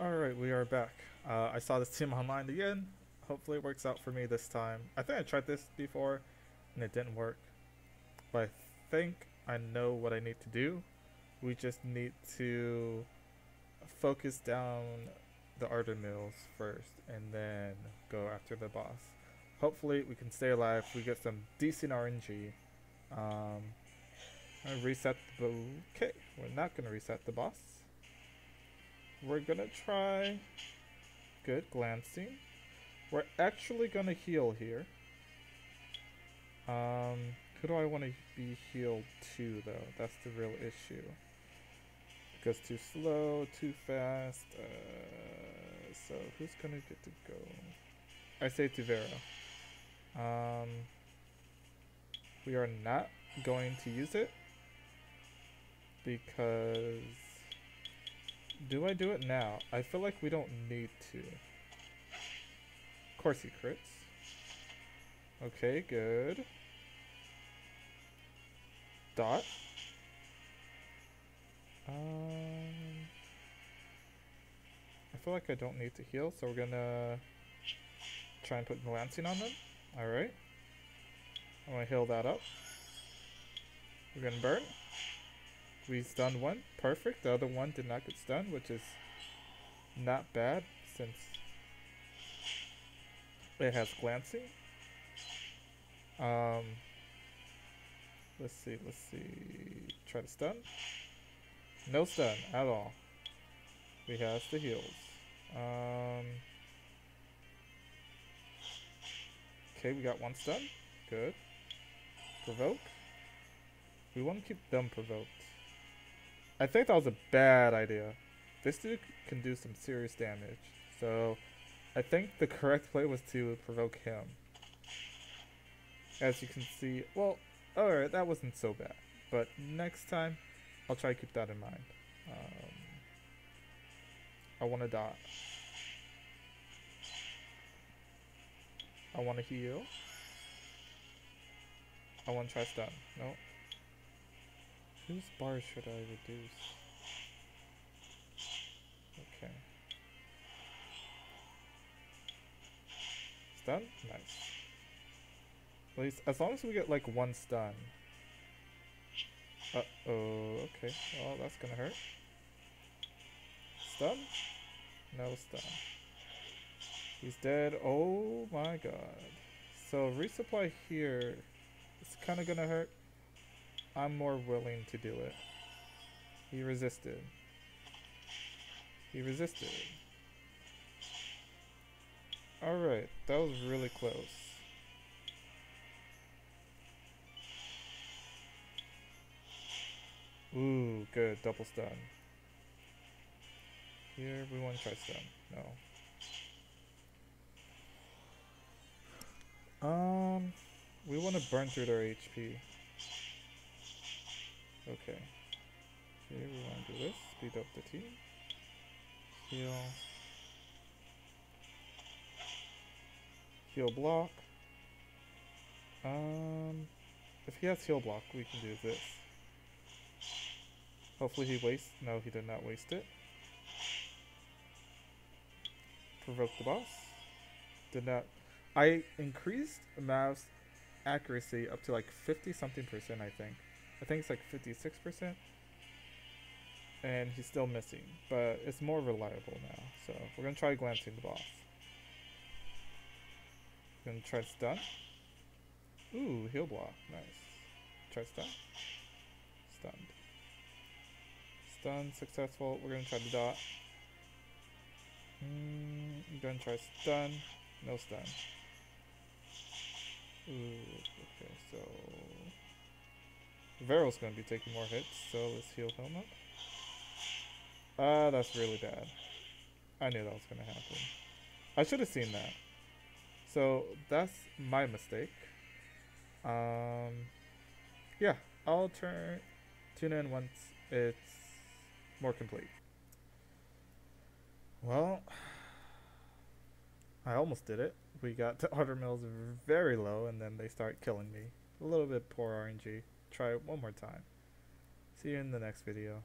Alright, we are back. Uh, I saw this team online again. Hopefully it works out for me this time. I think I tried this before and it didn't work. But I think I know what I need to do. We just need to focus down the Ardenmills first and then go after the boss. Hopefully we can stay alive. We get some decent RNG. Um, reset the... Okay, we're not gonna reset the boss. We're gonna try... Good, glancing. We're actually gonna heal here. Um, who do I want to be healed to, though? That's the real issue. Goes too slow, too fast. Uh, so who's gonna get to go? I say to Vero. Um, we are not going to use it because do I do it now? I feel like we don't need to. Of course he crits. Okay, good. Dot. Um, I feel like I don't need to heal, so we're gonna try and put glancing on them. Alright. I'm gonna heal that up. We're gonna burn. We stunned one. Perfect. The other one did not get stunned, which is not bad since it has glancing. Um, let's see, let's see. Try to stun. No stun at all. We have the heals. Um, okay, we got one stun. Good. Provoke. We want to keep them provoked. I think that was a bad idea. This dude can do some serious damage. So I think the correct play was to provoke him. As you can see, well, alright, that wasn't so bad. But next time, I'll try to keep that in mind. Um, I want to dot. I want to heal. I want to try stun. No. Whose bar should I reduce? Okay. Stun? Nice. At least, as long as we get like one stun. Uh oh, okay. Well, that's gonna hurt. Stun? No stun. He's dead. Oh my god. So, resupply here is kind of gonna hurt. I'm more willing to do it. He resisted. He resisted. Alright, that was really close. Ooh, good, double stun. Here, we want to try stun. No. Um, we want to burn through their HP. Okay. Here we want to do this. Speed up the team. Heal. Heal block. Um, if he has heal block, we can do this. Hopefully he wastes. No, he did not waste it. Provoke the boss. Did not. I increased Mav's accuracy up to like 50 something percent, I think. I think it's like 56%. And he's still missing, but it's more reliable now. So we're going to try glancing the boss. Gonna try stun. Ooh, heal block. Nice. Try stun. Stunned. Stun, successful. We're gonna try the dot. Mm, I'm gonna try stun. No stun. Ooh, okay, so Vero's gonna be taking more hits, so let's heal him up. Ah, uh, that's really bad. I knew that was gonna happen. I should have seen that. So that's my mistake. Um, yeah, I'll turn tune in once it's more complete. Well, I almost did it. We got to the Ardenmills very low, and then they start killing me. A little bit poor RNG try it one more time. See you in the next video.